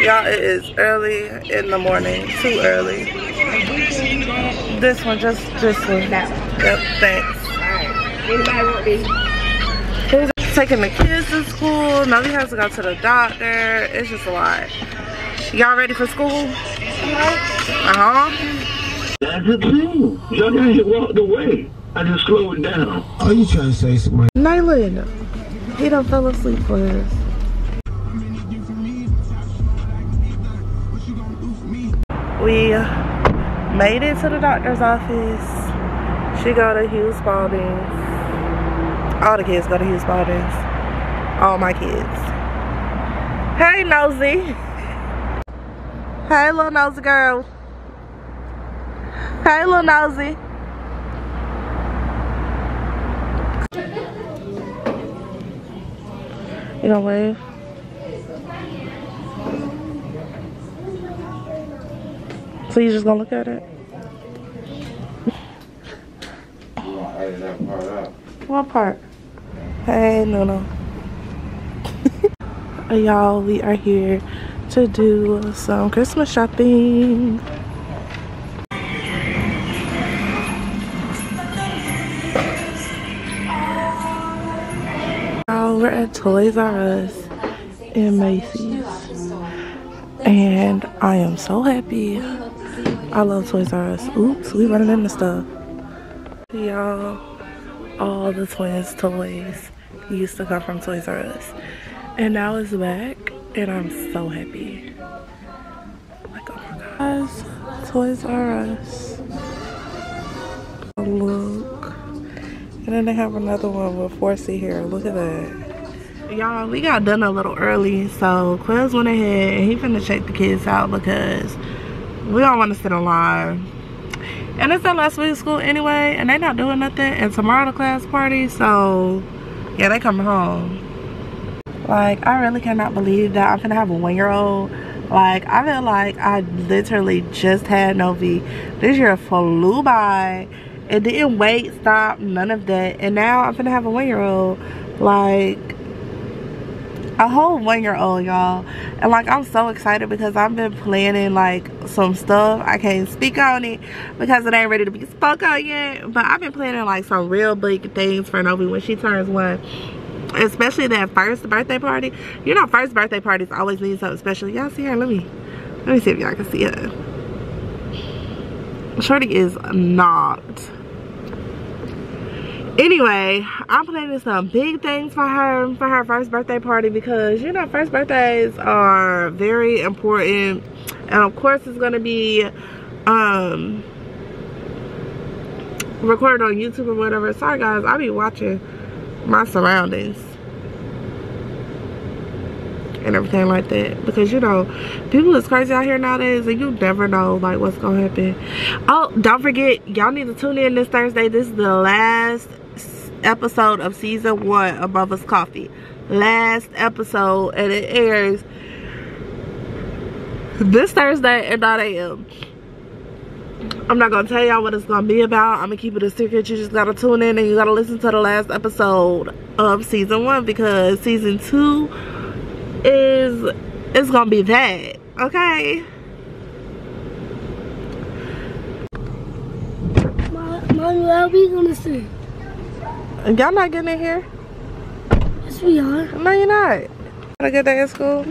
Y'all, it is early in the morning. Too early. This one, just this one. That one. Yep, thanks. Alright. Anybody want these? Who's taking the kids to school? Now he has to go to the doctor. It's just a lot. Y'all ready for school? Uh-huh. That's the thing. Y'all guys walked away. I just slowed down. Are you trying to say something? Nyland, he done fell asleep for us. We made it to the doctor's office. She got a Hugh Spalding's. All the kids go to Hugh Spalding's. All my kids. Hey, Nosy. Hey, little nosy girl. Hey, little nosy. You gonna wave? So you just gonna look at it? What part? Hey, no, no. Y'all, we are here to do some Christmas shopping. We're at Toys R Us in Macy's. And I am so happy. I love Toys R Us. Oops, we running into stuff. Y'all, all the twins toys used to come from Toys R Us. And now it's back and I'm so happy. Like, oh my. Guys, Toys R Us. Look. And then they have another one with 4C here. Look at that. Y'all, we got done a little early, so Quills went ahead and he finna check the kids out because we don't want to sit in line. And it's their last week of school anyway, and they not doing nothing. And tomorrow the class party, so yeah, they coming home. Like, I really cannot believe that I'm gonna have a one-year-old. Like, I feel like I literally just had Novi. This year flew by. It didn't wait, stop, none of that. And now I'm gonna have a one-year-old. Like, a whole one-year-old, y'all. And, like, I'm so excited because I've been planning, like, some stuff. I can't speak on it because it ain't ready to be spoke on yet. But I've been planning, like, some real big things for Novi when she turns one especially that first birthday party you know first birthday parties always need something special y'all see her let me let me see if y'all can see her shorty is not anyway i'm planning some big things for her for her first birthday party because you know first birthdays are very important. And of course it's going to be um recorded on youtube or whatever. Sorry guys i'll be watching my surroundings and everything like that because you know people is crazy out here nowadays and you never know like what's gonna happen. Oh don't forget y'all need to tune in this thursday. This is the last episode of season one of Bubba's Coffee last episode and it airs this thursday at 9 a.m I'm not gonna tell y'all what it's gonna be about. I'm gonna keep it a secret. You just gotta tune in and you gotta listen to the last episode of season one because season two is it's gonna be that. Okay. Mommy, what are we gonna see? Y'all not getting in here? Yes, we are. No, you're not. Had a good day at school?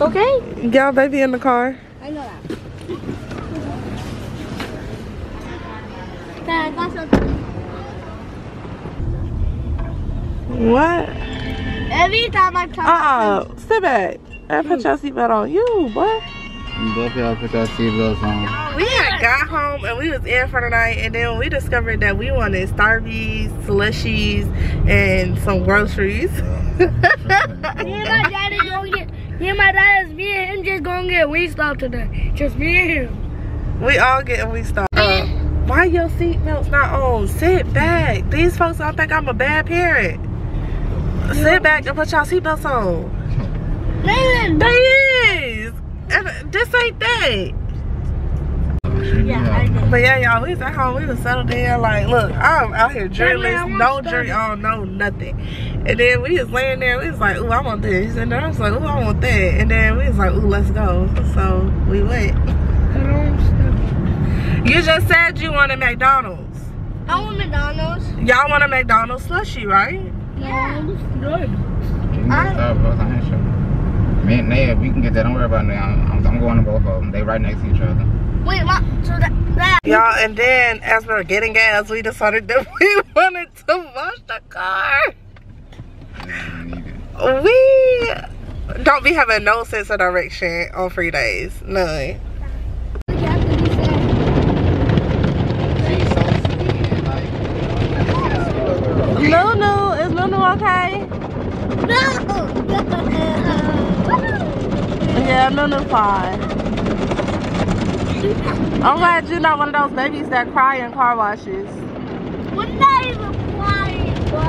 Okay? Y'all baby in the car. I know that. Dad, I got something. What? Every time I talk, Uh-uh. Sit back. And put your seatbelt on. You, what? Both y'all put your seatbelts on. We had got home and we was in for the night and then we discovered that we wanted Starbies, slushies, and some groceries. me and my daddy gonna get, me and my dad is me and him just gonna get Wingstop today. Just me and him. we all getting we stop. Uh, why your seatbelt's not on? Sit back. These folks don't think I'm a bad parent. Sit back and put y'all seatbelts on. Nathan, They. And this ain't that. Yeah, I. But yeah, y'all, we was at home. We was settled in. Like, look, I'm out here dreamless, no stuff. dream, oh no, nothing. And then we was laying there. We was like, ooh, I want this. And then I was like, ooh, I want that. And then we was like, ooh, let's go. So we went. You just said you wanted McDonald's. I want McDonald's. Y'all want a McDonald's slushy, right? Yeah. good. You can I- get Starbucks, I ain't sure. Me and Naya, we can get that. Don't worry about it. I'm, I'm, I'm going to both of them. They right next to each other. Wait, what? So that, that Y'all, and then as we were getting gas, we decided that we wanted to wash the car. Need it. We don't be having no sense of direction on free days. None. No, no, to be fair. She's so sweet and like, she's a little is Lulu okay? Yeah, Lulu fine. I'm glad you're not one of those babies that cry in car washes. We're not even flying, bro.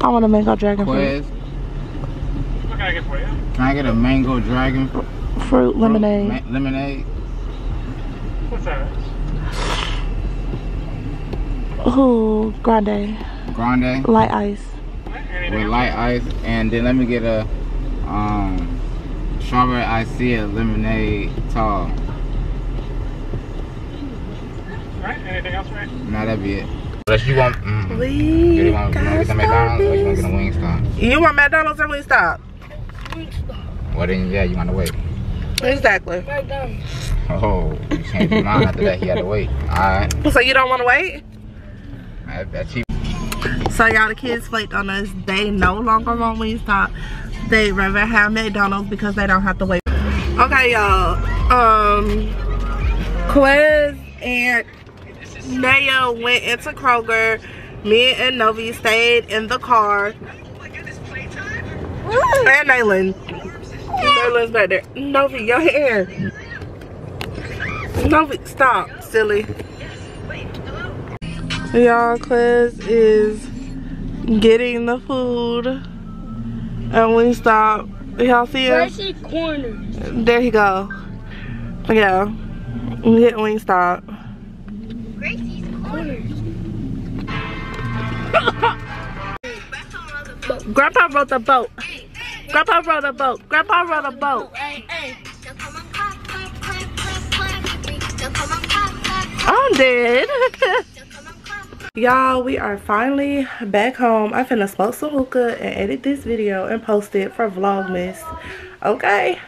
I want to make a mango dragon fruit. What can I get for you? Can I get a mango dragon fruit Fruit lemonade. ma- lemonade? What's that? Ooh, grande. Grande Light ice. With light ice, and then let me get a um strawberry iced lemonade tall. Right? Anything else, right? Now that'd be it. Unless you want, mm, We you want, you want to get some got McDonald's or you want to get a Wingstop? You want McDonald's or Wingstop? Well then, yeah, you want to wait. Exactly. McDonald's. Oh, you changed your mind after that. He had to wait. All right, So you don't want to wait? that, that's cheap. So y'all, the kids flaked on us. They no longer want Wingstop. They rather have McDonald's because they don't have to wait. Okay, y'all. Um, Quiz and Naya went into Kroger. Me and Novi stayed in the car. And Nayland. Nayland's back there. Novi, your hair. Novi, stop, silly. Y'all, Quiz is getting the food. And we stop. Y'all see him? Gracie. There he go. Yeah. We Wingstop. Gracie's Corner. Grandpa rode the boat. Grandpa rode the boat. Grandpa rode the boat. I'm dead. Y'all, we are finally back home. I finna smoke some hookah and edit this video and post it for Vlogmas. Okay.